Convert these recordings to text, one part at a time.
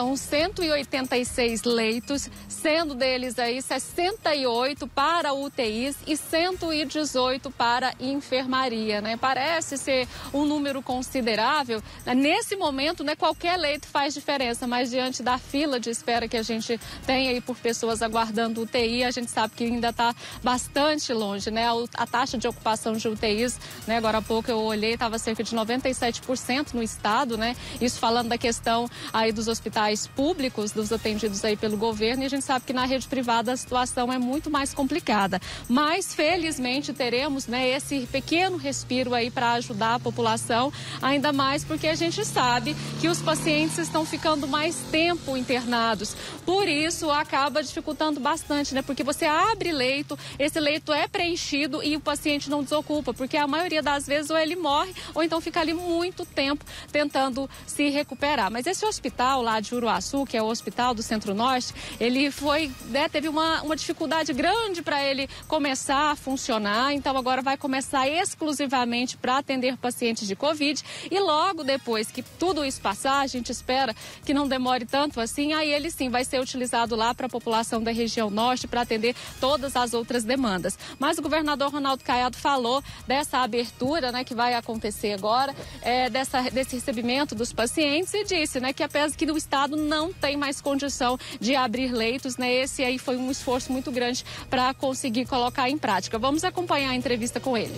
são 186 leitos, sendo deles aí 68 para UTIs e 118 para enfermaria, né? Parece ser um número considerável. Nesse momento, né, qualquer leito faz diferença, mas diante da fila de espera que a gente tem aí por pessoas aguardando UTI, a gente sabe que ainda está bastante longe, né? A taxa de ocupação de UTIs, né, agora há pouco eu olhei, estava cerca de 97% no estado, né? Isso falando da questão aí dos hospitais públicos, dos atendidos aí pelo governo, e a gente sabe que na rede privada a situação é muito mais complicada. Mas felizmente teremos, né, esse pequeno respiro aí para ajudar a população, ainda mais porque a gente sabe que os pacientes estão ficando mais tempo internados. Por isso acaba dificultando bastante, né? Porque você abre leito, esse leito é preenchido e o paciente não desocupa, porque a maioria das vezes ou ele morre ou então fica ali muito tempo tentando se recuperar. Mas esse hospital lá de Uruaçu, que é o hospital do Centro-Norte, ele foi, né, teve uma, uma dificuldade grande para ele começar a funcionar, então agora vai começar exclusivamente para atender pacientes de Covid. E logo depois que tudo isso passar, a gente espera que não demore tanto assim, aí ele sim vai ser utilizado lá para a população da região norte para atender todas as outras demandas. Mas o governador Ronaldo Caiado falou dessa abertura, né, que vai acontecer agora, é, dessa, desse recebimento dos pacientes e disse, né, que apesar que no não tem mais condição de abrir leitos, né, esse aí foi um esforço muito grande para conseguir colocar em prática. Vamos acompanhar a entrevista com ele.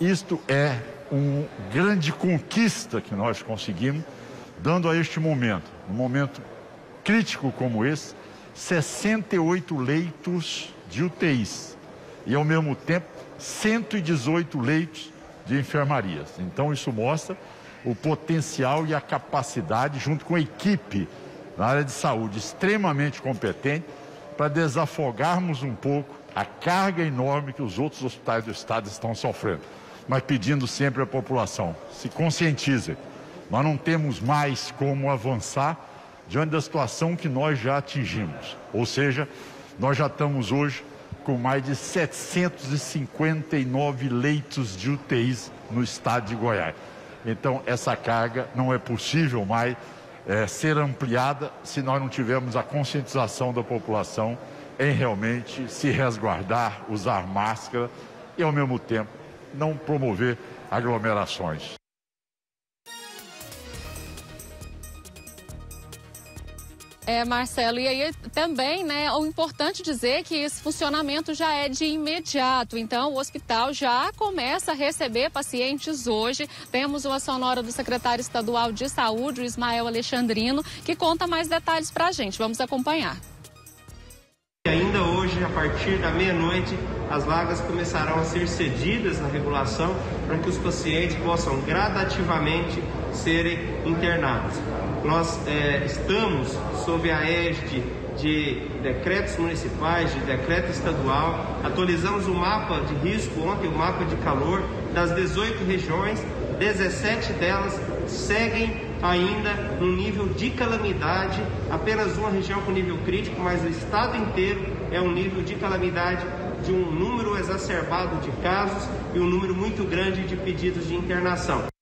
Isto é uma grande conquista que nós conseguimos, dando a este momento, um momento crítico como esse, 68 leitos de UTIs e, ao mesmo tempo, 118 leitos de enfermarias. Então, isso mostra o potencial e a capacidade, junto com a equipe na área de saúde extremamente competente, para desafogarmos um pouco a carga enorme que os outros hospitais do Estado estão sofrendo. Mas pedindo sempre à população, se conscientizem. Nós não temos mais como avançar diante da situação que nós já atingimos. Ou seja, nós já estamos hoje com mais de 759 leitos de UTIs no estado de Goiás. Então, essa carga não é possível mais é, ser ampliada se nós não tivermos a conscientização da população em realmente se resguardar, usar máscara e, ao mesmo tempo, não promover aglomerações. É, Marcelo, e aí também, né, o importante dizer que esse funcionamento já é de imediato. Então, o hospital já começa a receber pacientes hoje. Temos uma sonora do secretário estadual de saúde, o Ismael Alexandrino, que conta mais detalhes para a gente. Vamos acompanhar. Ainda hoje, a partir da meia-noite, as vagas começarão a ser cedidas na regulação para que os pacientes possam gradativamente serem internados. Nós é, estamos sob a égide de decretos municipais, de decreto estadual, atualizamos o mapa de risco ontem, o mapa de calor das 18 regiões, 17 delas seguem ainda no nível de calamidade, apenas uma região com nível crítico, mas o estado inteiro é um nível de calamidade de um número exacerbado de casos e um número muito grande de pedidos de internação.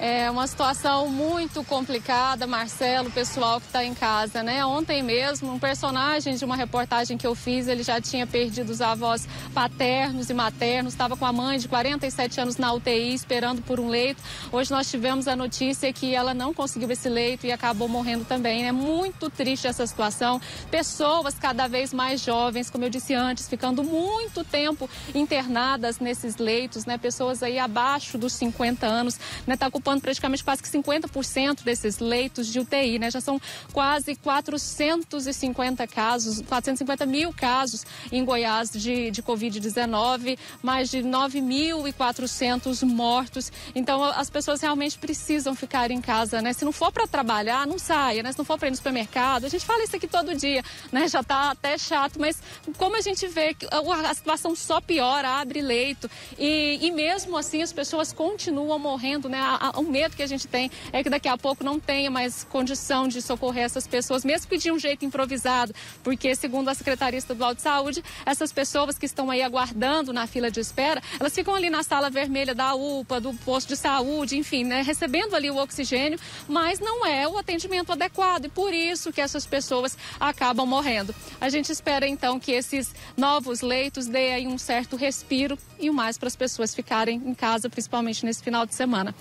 É uma situação muito complicada, Marcelo, pessoal que está em casa, né? Ontem mesmo, um personagem de uma reportagem que eu fiz, ele já tinha perdido os avós paternos e maternos, estava com a mãe de 47 anos na UTI esperando por um leito. Hoje nós tivemos a notícia que ela não conseguiu esse leito e acabou morrendo também. É muito triste essa situação. Pessoas cada vez mais jovens, como eu disse antes, ficando muito tempo internadas nesses leitos, né? Pessoas aí abaixo dos 50 anos, né? Tá ocupando praticamente quase que 50% desses leitos de UTI, né? Já são quase 450 casos, 450 mil casos em Goiás de, de Covid-19, mais de 9.400 mortos. Então, as pessoas realmente precisam ficar em casa, né? Se não for para trabalhar, não saia, né? Se não for para ir no supermercado, a gente fala isso aqui todo dia, né? Já está até chato, mas como a gente vê que a situação só piora, abre leito e, e mesmo assim as pessoas continuam morrendo, né? A, o medo que a gente tem é que daqui a pouco não tenha mais condição de socorrer essas pessoas, mesmo de um jeito improvisado, porque segundo a Secretaria Estadual de Saúde, essas pessoas que estão aí aguardando na fila de espera, elas ficam ali na sala vermelha da UPA, do posto de saúde, enfim, né, recebendo ali o oxigênio, mas não é o atendimento adequado e por isso que essas pessoas acabam morrendo. A gente espera então que esses novos leitos deem aí um certo respiro e o mais para as pessoas ficarem em casa, principalmente nesse final de semana.